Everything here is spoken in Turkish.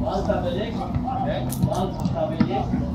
Mal tabelik. mal tabelik.